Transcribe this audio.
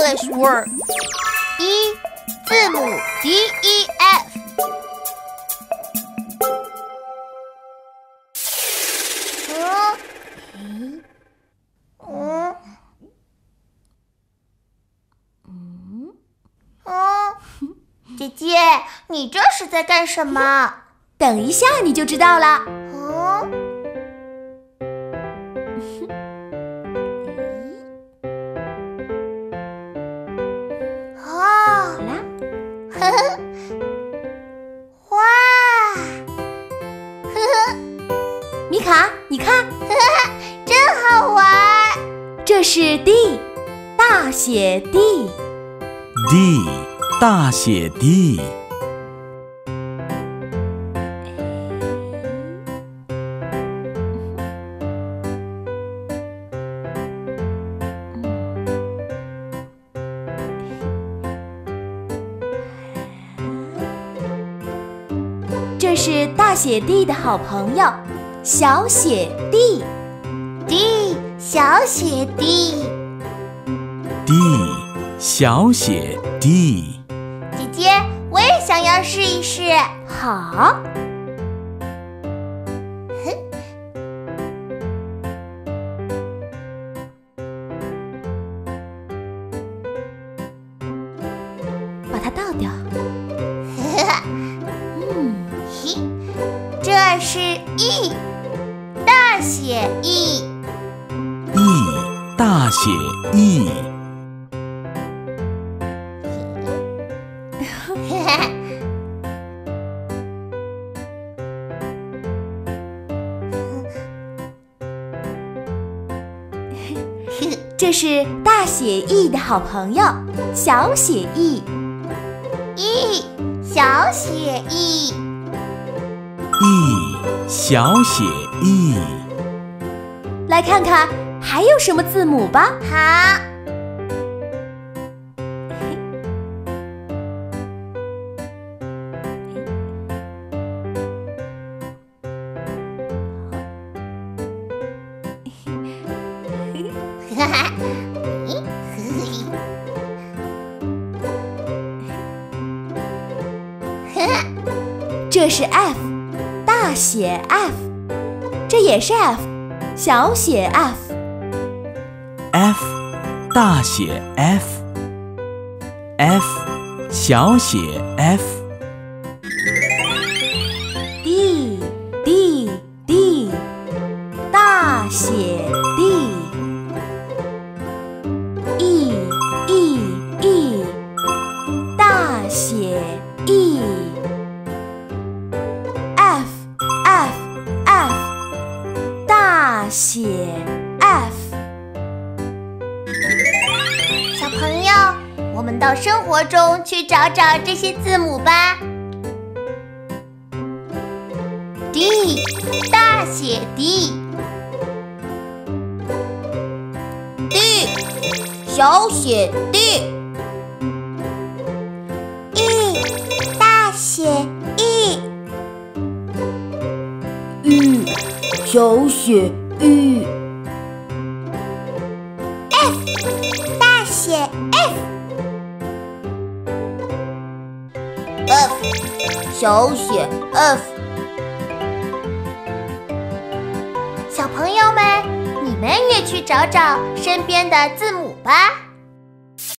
English word. 一字母 D E F。嗯，嗯，嗯，嗯，姐姐，你这是在干什么？等一下你就知道了。呵呵，哇，呵呵，米卡，你看，呵呵真好玩。这是 D，大写 D。D 大写 D。是大写 D 的好朋友，小写 d。D 小写 D，D 小写 D。姐姐，我也想要试一试。好，把它倒掉。这是 E，大写 E。E 大写 E。这是大写 E 的好朋友，小写 e。E 小写 E，E 小写 E。来看看还有什么字母吧。好。哈哈，这是 F，大写 F。这也是 F，小写 f。F 大写 F。F 小写 F。写 F。小朋友，我们到生活中去找找这些字母吧。D 大写 D。D 小写 D。E 大写 E。E 小写 E。大写 F。F 小写 F。小朋友们，你们也去找找身边的字母吧。